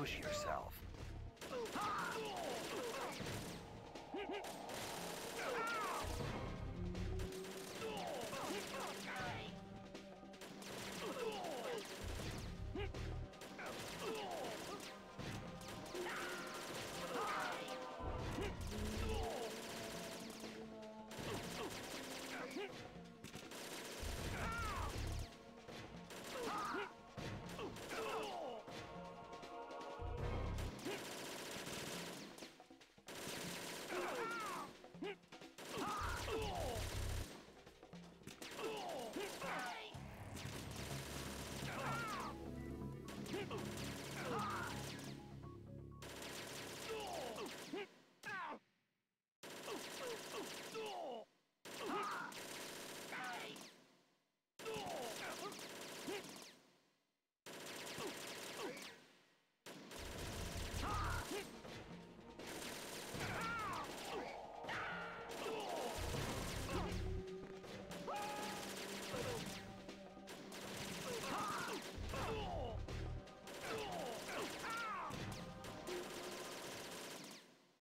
push yourself.